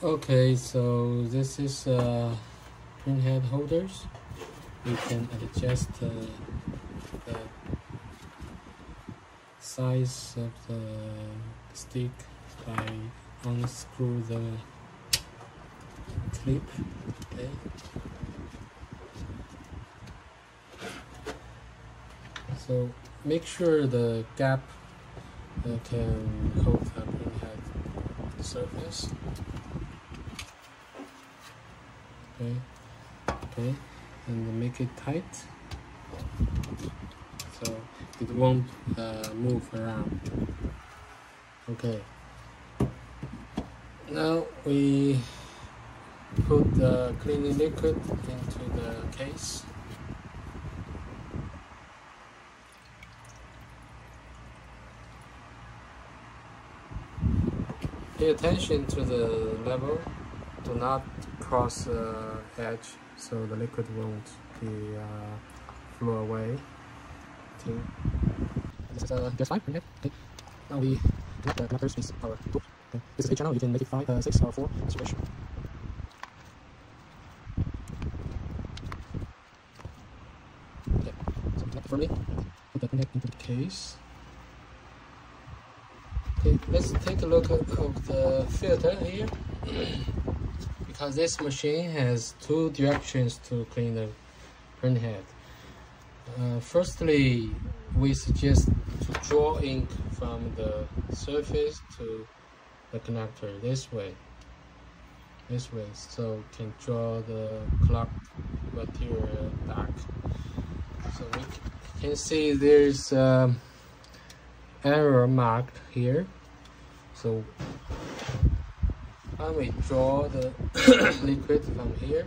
Okay, so this is uh, print head holders. We can adjust uh, the size of the stick by unscrew the clip. Okay. So make sure the gap uh, can hold the print head surface. Okay, okay, and make it tight so it won't uh, move around. Okay. Now we put the cleaning liquid into the case. Pay attention to the level. Do not cross the uh, edge so the liquid won't be uh, flow away. Okay. This is uh, just 5 okay. okay. Now we connect the connectors with our tool. Okay. This is a channel, you can make it 5, uh, 6 or 4, as you wish. Okay, so connect firmly, put the connect into the case. Okay, let's take a look at the filter here. because this machine has two directions to clean the print head. Uh, firstly, we suggest to draw ink from the surface to the connector this way. This way, so can draw the clock material dark. So we can see there's um, error marked here. So when we draw the liquid from here,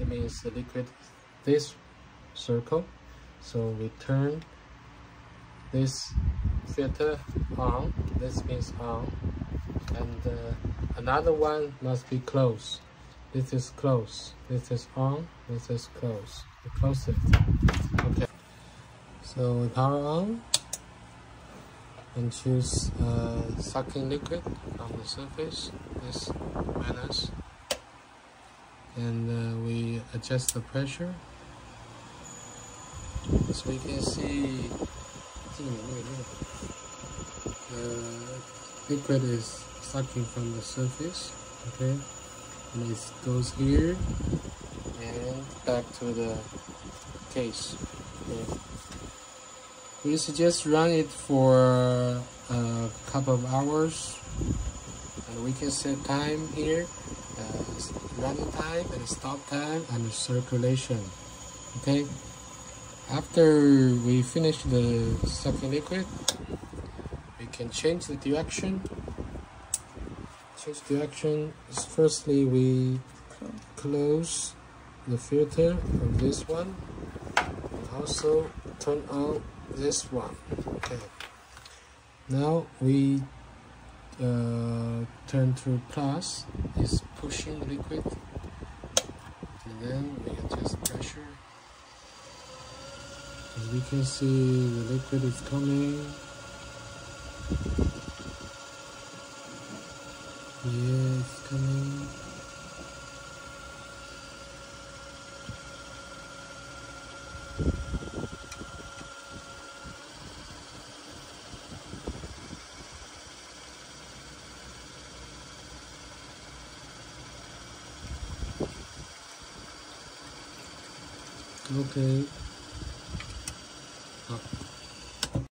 it means the liquid this circle. So we turn this filter on, this means on, and uh, another one must be closed. This is close. this is on, this is close. We close it. Okay. So we power on and choose uh, sucking liquid from the surface, this minus, and uh, we adjust the pressure. So we can see the liquid is sucking from the surface, okay, and it goes here and back to the case. Okay we suggest run it for a couple of hours. And we can set time here. Uh, running time and stop time and circulation. Okay? After we finish the sucking liquid we can change the direction. Change direction firstly we close the filter of this one. And also turn on this one. Okay. Now we uh, turn to plus is pushing liquid. And then we adjust pressure. As we can see the liquid is coming. Yeah it's coming Okay. Oh.